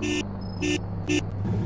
えっ?